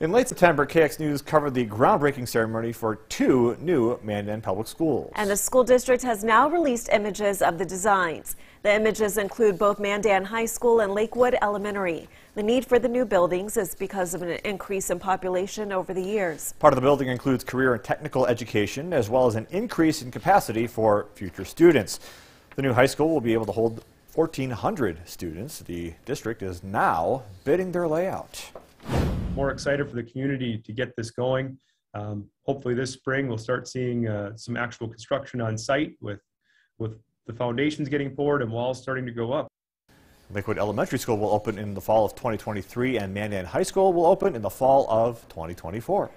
In late September, KX News covered the groundbreaking ceremony for two new Mandan public schools. And the school district has now released images of the designs. The images include both Mandan High School and Lakewood Elementary. The need for the new buildings is because of an increase in population over the years. Part of the building includes career and technical education, as well as an increase in capacity for future students. The new high school will be able to hold 1,400 students. The district is now bidding their layout more excited for the community to get this going. Um, hopefully this spring we'll start seeing uh, some actual construction on site with, with the foundations getting poured and walls starting to go up. Lakewood Elementary School will open in the fall of 2023 and Mandan High School will open in the fall of 2024.